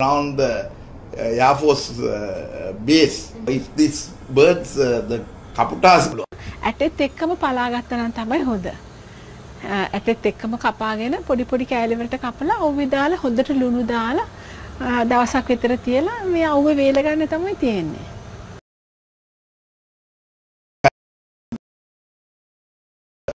around the uh, Air Force uh, base. If these birds, uh, the kaputas, ඇටෙත් එක්කම පලාගත්ත නම් තමයි හොඳ. අ, ඇටෙත් එක්කම කපාගෙන පොඩි පොඩි කෑලි වලට කපලා ඔව්වේ දාලා හොඳට ලුණු දාලා අ, දවසක් විතර තියලා මේ අවුවේ වේල ගන්න තමයි තියෙන්නේ.